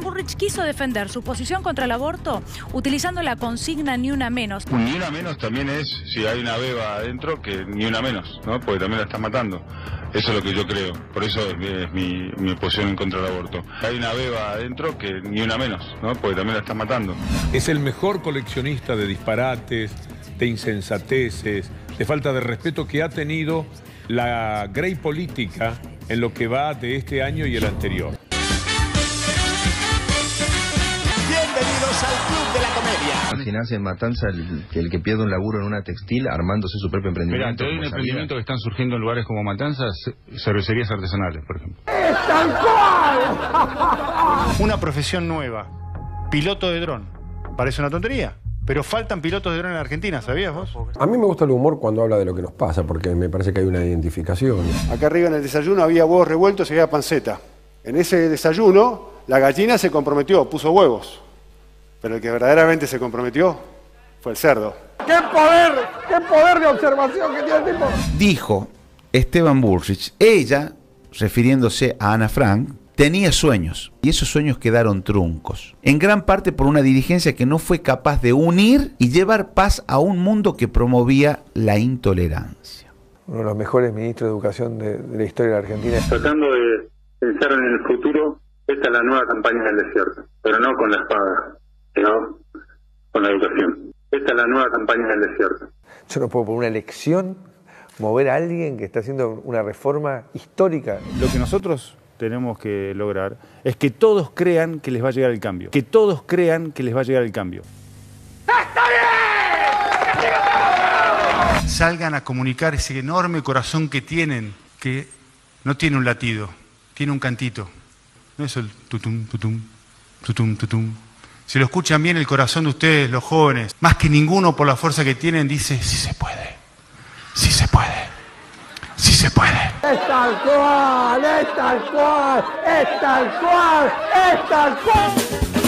Burrich quiso defender su posición contra el aborto utilizando la consigna ni una menos. Ni una menos también es, si hay una beba adentro, que ni una menos, ¿no? Porque también la están matando. Eso es lo que yo creo, por eso es, mi, mi, posición en contra del aborto. Hay una beba adentro que ni una menos, ¿no? Porque también la están matando. Es el mejor coleccionista de disparates, de insensateces, de falta de respeto que ha tenido la Grey política en lo que va de este año y el anterior. Imaginarse en Matanza el, el, que pierde un laburo en una textil armándose su propio emprendimiento. Mira, hay un emprendimiento que están surgiendo en lugares como Matanza, cervecerías artesanales, por ejemplo. ¡Es tal cual! Una profesión nueva, piloto de dron. Parece una tontería. Pero faltan pilotos de dron en Argentina, ¿sabías vos? A mí me gusta el humor cuando habla de lo que nos pasa, porque me parece que hay una identificación. Acá arriba en el desayuno había huevos revueltos y había panceta. En ese desayuno, la gallina se comprometió, puso huevos. Pero el que verdaderamente se comprometió fue el cerdo. ¡Qué poder! ¡Qué poder de observación que tiene el tipo! Dijo Esteban Burrich, ella, refiriéndose a Ana Frank, tenía sueños y esos sueños quedaron truncos, en gran parte por una dirigencia que no fue capaz de unir y llevar paz a un mundo que promovía la intolerancia. Uno de los mejores ministros de educación de, la historia de la Argentina. Tratando de pensar en el futuro, esta es la nueva campaña del desierto, pero no con la espada, con la educación. Esta es la nueva campaña del desierto. Yo no puedo por una elección mover a alguien que está haciendo una reforma histórica. Lo que nosotros tenemos que lograr es que todos crean que les va a llegar el cambio. Que todos crean que les va a llegar el cambio. ¡Está bien! Salgan a comunicar ese enorme corazón que tienen, que no tiene un latido, tiene un cantito. No es el tutum, tutum, tutum, tutum. Si lo escuchan bien el corazón de ustedes, los jóvenes, más que ninguno por la fuerza que tienen, dice, sí se puede, sí se puede sí se puede. Es tal cual, es tal cual, es tal cual, es tal cual.